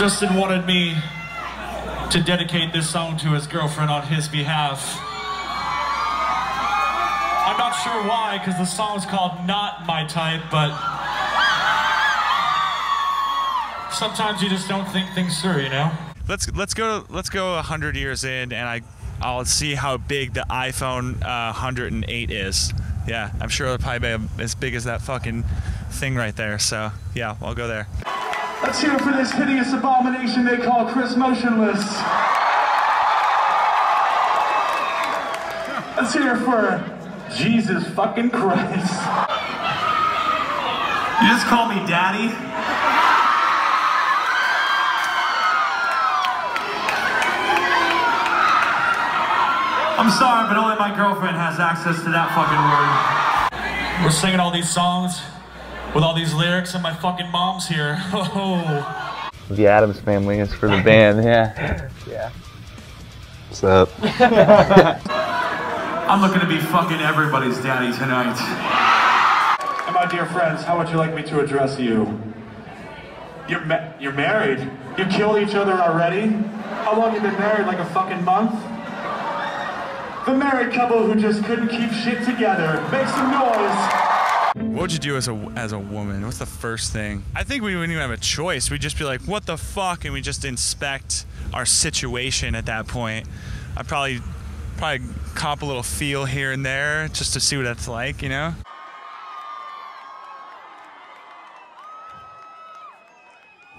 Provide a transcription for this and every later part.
Justin wanted me to dedicate this song to his girlfriend on his behalf. I'm not sure why, because the song's called Not My Type, but sometimes you just don't think things through, you know? Let's let's go let's go a hundred years in, and I I'll see how big the iPhone uh, 108 is. Yeah, I'm sure it'll probably be as big as that fucking thing right there. So yeah, I'll go there. Let's hear for this hideous abomination they call Chris Motionless. Let's hear for Jesus fucking Christ. You just call me daddy? I'm sorry, but only my girlfriend has access to that fucking word. We're singing all these songs with all these lyrics, and my fucking mom's here. Oh. The Adams family is for the band, yeah. Yeah. What's up? I'm looking to be fucking everybody's daddy tonight. And my dear friends, how would you like me to address you? You're ma- you're married. You killed each other already. How long you been married? Like a fucking month. The married couple who just couldn't keep shit together. Make some noise. What would you do as a as a woman? What's the first thing? I think we wouldn't even have a choice. We'd just be like, "What the fuck?" and we just inspect our situation at that point. I'd probably probably cop a little feel here and there just to see what that's like, you know?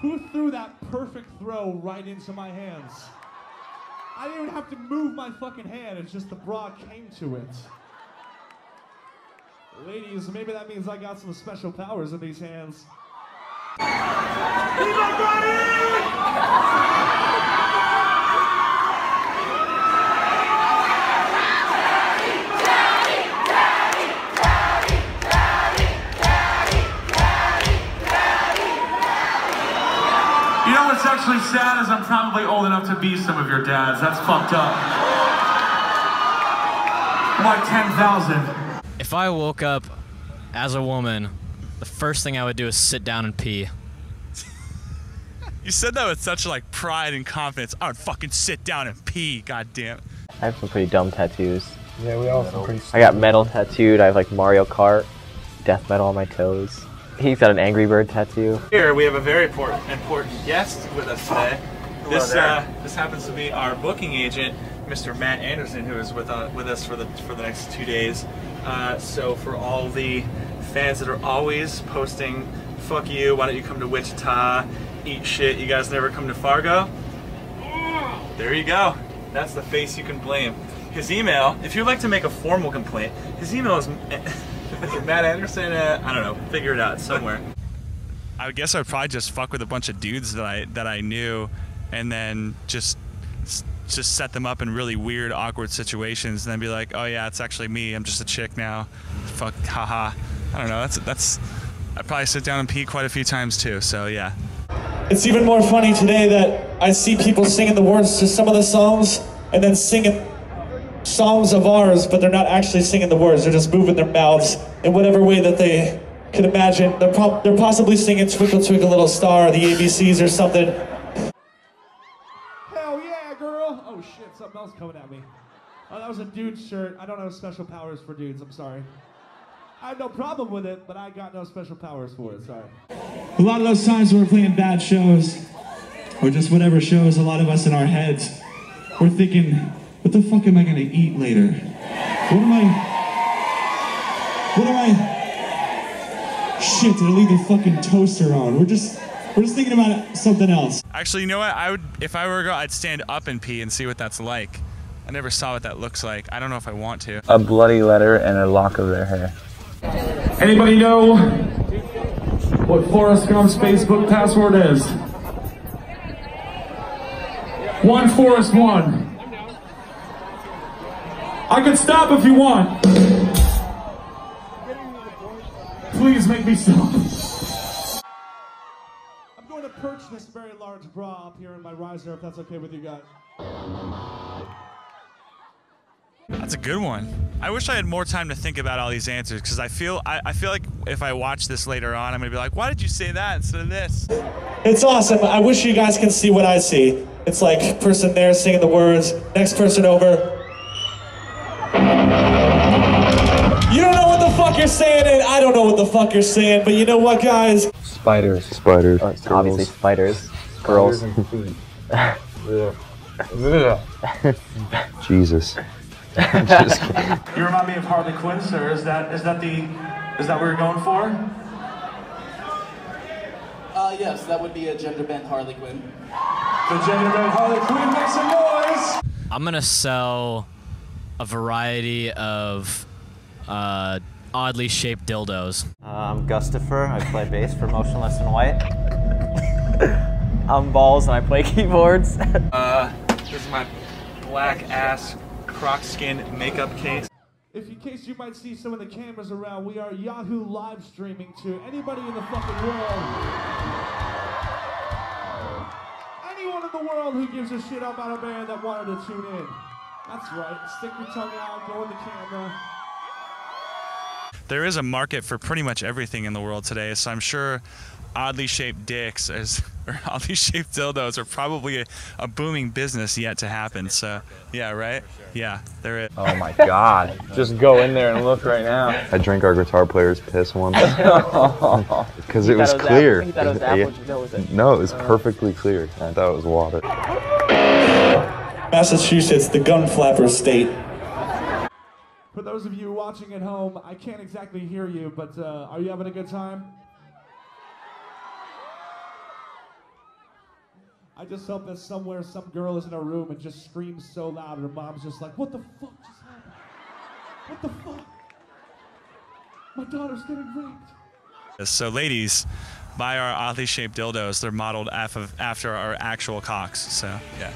Who threw that perfect throw right into my hands? I didn't even have to move my fucking hand, it's just the bra came to it. Ladies, maybe that means I got some special powers in these hands. You know what's actually sad is I'm probably old enough to be some of your dads. That's fucked up. I'm like 10,000. If I woke up as a woman, the first thing I would do is sit down and pee. You said that with such like pride and confidence. I would fucking sit down and pee, god damn. I have some pretty dumb tattoos. Yeah, we all have some pretty. I got metal tattooed. I have like Mario Kart, death metal on my toes. He's got an Angry Bird tattoo. Here we have a very important important guest with us today. This uh, this happens to be our booking agent, Mr. Matt Anderson, who is with uh, with us for the for the next two days. Uh, so for all the fans that are always posting, "Fuck you! Why don't you come to Wichita? Eat shit! You guys never come to Fargo." There you go. That's the face you can blame. His email, if you'd like to make a formal complaint, his email is Matt Anderson. I don't know. Figure it out somewhere. I guess I'd probably just fuck with a bunch of dudes that I that I knew, and then just just set them up in really weird, awkward situations, and then be like, "Oh yeah, it's actually me. I'm just a chick now." Fuck, haha. I don't know. That's that's. I probably sit down and pee quite a few times too. So yeah. It's even more funny today that I see people singing the words to some of the songs and then singing songs of ours, but they're not actually singing the words. They're just moving their mouths in whatever way that they can imagine. They're, prob- they're possibly singing Twinkle Twinkle Little Star the ABCs or something. Oh shit, something else coming at me. Oh, that was a dude shirt. I don't have special powers for dudes, I'm sorry. I have no problem with it, but I got no special powers for it, sorry. A lot of those times when we're playing bad shows, or just whatever shows, a lot of us in our heads, we're thinking, what the fuck am I gonna eat later? What am I. What am I. Shit, did I leave the fucking toaster on? We're just. We're just thinking about something else. Actually, you know what? I would, if I were a girl, I'd stand up and pee and see what that's like. I never saw what that looks like. I don't know if I want to. A bloody letter and a lock of their hair. Anybody know what Forrest Gump's Facebook password is? One Forrest one. I can stop if you want. Please make me stop. I'm going to perch this very large bra up here in my riser if that's okay with you guys. That's That's a good one. I wish I had more time to think about all these answers because I feel I, I feel like if I watch this later on, I'm gonna be like, why did you say that instead of this? It's awesome. I wish you guys can see what I see. It's like person there singing the words, next person over. You don't know what the fuck you're saying, and I don't know what the fuck you're saying, but you know what, guys? Spiders. Spiders. Oh, obviously spiders. Girls. Jesus. You remind me of Harley Quinn, sir. Is that is that the is that what you're going for? Uh, yes, that would be a gender bent Harley Quinn. The gender bent Harley Quinn makes some noise. I'm gonna sell a variety of uh, oddly shaped dildos. I'm Gustifer. I play bass for Motionless in White. I'm Balz and I play keyboards. Uh, this is my black ass croc skin makeup case. If in case you might see some of the cameras around, we are Yahoo live streaming to anybody in the fucking world. Anyone in the world who gives a shit about a band that wanted to tune in. That's right. Stick your tongue out, go in the camera. There is a market for pretty much everything in the world today, so I'm sure oddly shaped dicks as, or oddly shaped dildos are probably a, a booming business yet to happen. So, yeah, right? Yeah, there is. Oh my god. Just go in there and look right now. I drank our guitar player's piss once. Because it was clear. apple- He thought it was apple juice. Was it? No, it was perfectly clear. I thought it was water. Massachusetts, the gun flapper state. For those of you watching at home, I can't exactly hear you, but uh, are you having a good time? I just hope that somewhere some girl is in a room and just screams so loud and her mom's just like, what the fuck just happened? What the fuck? My daughter's getting raped. So, ladies, buy our oddly shaped dildos. They're modeled af- after our actual cocks. So, yeah.